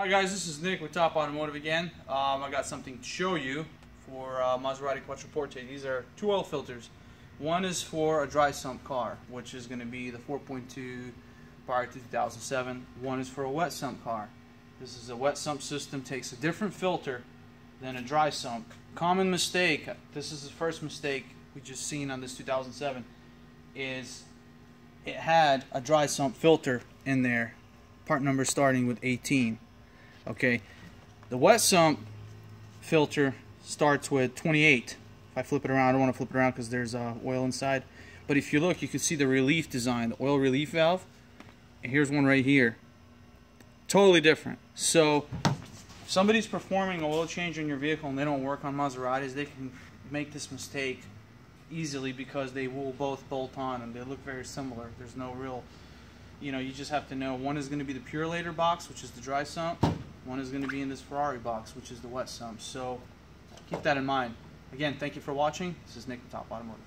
Hi guys, this is Nick with Top Automotive again. Um, I got something to show you for uh, Maserati Quattroporte. These are two oil filters. One is for a dry sump car, which is going to be the 4.2 prior to 2007. One is for a wet sump car. This is a wet sump system, takes a different filter than a dry sump. Common mistake, this is the first mistake we just seen on this 2007, is it had a dry sump filter in there. Part number starting with 18. Okay, the wet sump filter starts with 28. If I flip it around, I don't want to flip it around because there's uh, oil inside. But if you look, you can see the relief design, the oil relief valve. And here's one right here. Totally different. So, if somebody's performing oil change on your vehicle and they don't work on Maseratis, they can make this mistake easily because they will both bolt on and they look very similar. There's no real, you know, you just have to know one is going to be the Purolator box, which is the dry sump. One is going to be in this Ferrari box, which is the wet sump. So keep that in mind. Again, thank you for watching. This is Nick with Top Automotive.